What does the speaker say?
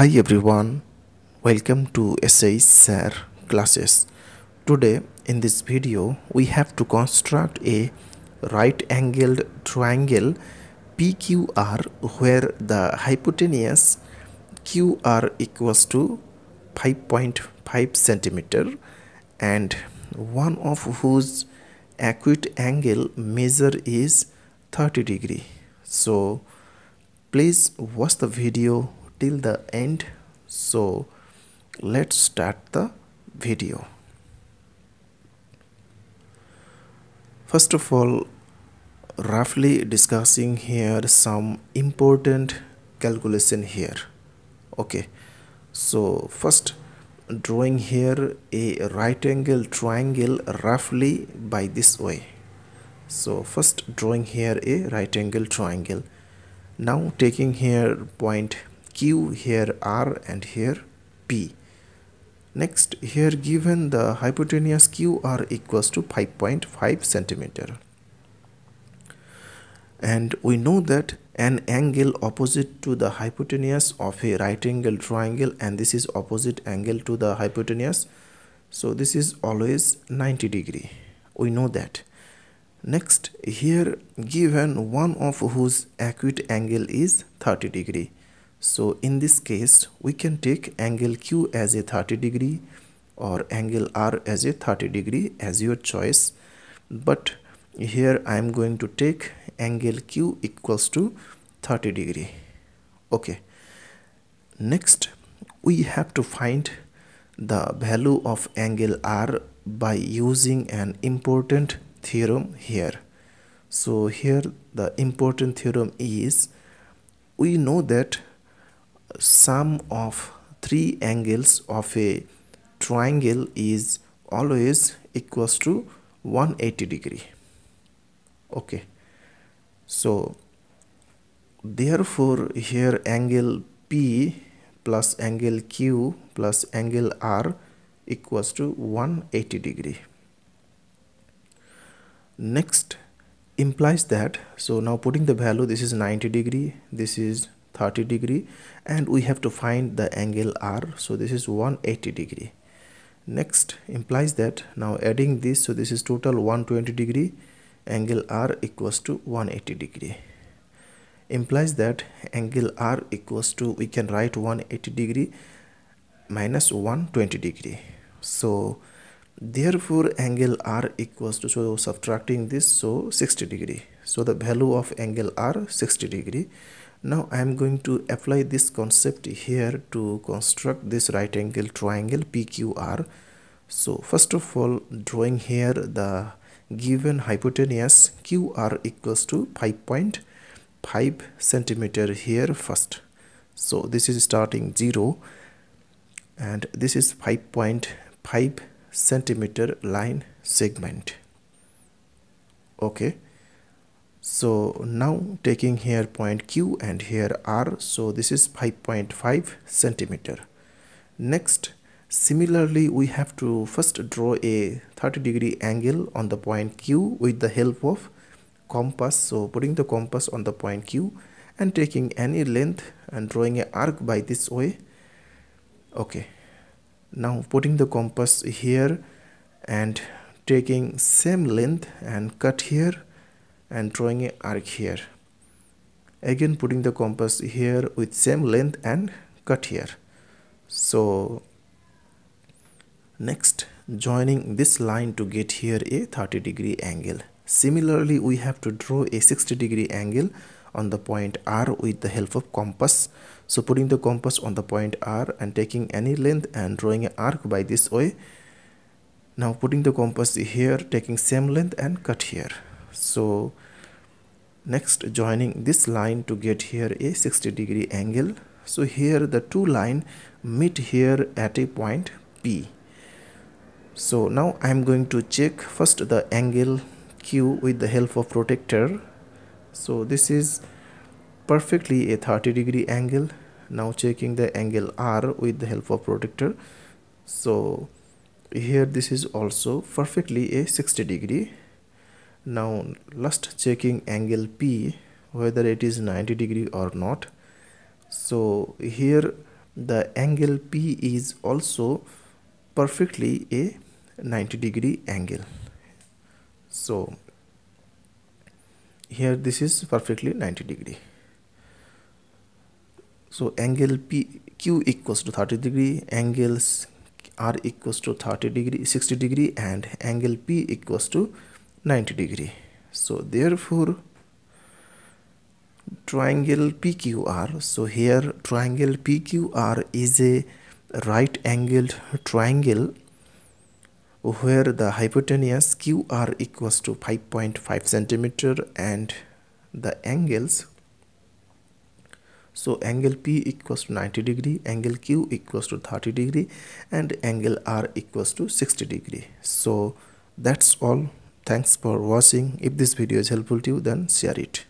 Hi everyone, welcome to SH SIR classes. Today in this video we have to construct a right angled triangle PQR where the hypotenuse QR equals to 5.5 centimeter and one of whose acute angle measure is 30 degree. So please watch the video till the end. So let's start the video. First of all roughly discussing here some important calculation here. Okay. So first drawing here a right angle triangle roughly by this way. So first drawing here a right angle triangle. Now taking here point q here r and here p. Next here given the hypotenuse qr equals to 5.5 centimeter. And we know that an angle opposite to the hypotenuse of a right angle triangle and this is opposite angle to the hypotenuse. So this is always 90 degree. We know that. Next here given one of whose acute angle is 30 degree so in this case we can take angle q as a 30 degree or angle r as a 30 degree as your choice. But here i am going to take angle q equals to 30 degree. Okay. Next we have to find the value of angle r by using an important theorem here. So here the important theorem is we know that sum of three angles of a triangle is always equals to 180 degree. Okay. So therefore here angle p plus angle q plus angle r equals to 180 degree. Next implies that so now putting the value this is 90 degree this is 30 degree and we have to find the angle r. So this is 180 degree. Next implies that now adding this so this is total 120 degree angle r equals to 180 degree. Implies that angle r equals to we can write 180 degree minus 120 degree. So therefore angle r equals to so subtracting this so 60 degree so the value of angle r 60 degree. Now I am going to apply this concept here to construct this right angle triangle PQR so first of all drawing here the given hypotenuse QR equals to 5.5 centimeter here first. So this is starting 0 and this is 5.5 centimeter line segment. Okay so now taking here point q and here r so this is 5.5 centimeter. Next similarly we have to first draw a 30 degree angle on the point q with the help of compass. So putting the compass on the point q and taking any length and drawing a arc by this way. Okay. Now putting the compass here and taking same length and cut here and drawing a arc here. Again putting the compass here with same length and cut here. So next joining this line to get here a 30 degree angle. Similarly we have to draw a 60 degree angle on the point r with the help of compass. So putting the compass on the point r and taking any length and drawing an arc by this way. Now putting the compass here taking same length and cut here so next joining this line to get here a 60 degree angle. So here the two line meet here at a point p. So now i am going to check first the angle q with the help of protractor so this is perfectly a 30 degree angle. Now checking the angle r with the help of protractor so here this is also perfectly a 60 degree now last checking angle p whether it is 90 degree or not. So here the angle p is also perfectly a 90 degree angle. So here this is perfectly 90 degree. So angle p q equals to 30 degree angles r equals to 30 degree 60 degree and angle p equals to 90 degree. So therefore triangle pqr so here triangle pqr is a right angled triangle where the hypotenuse QR equals to 5.5 centimeter and the angles so angle P equals to 90 degree angle Q equals to 30 degree and angle R equals to 60 degree. So that's all thanks for watching. If this video is helpful to you then share it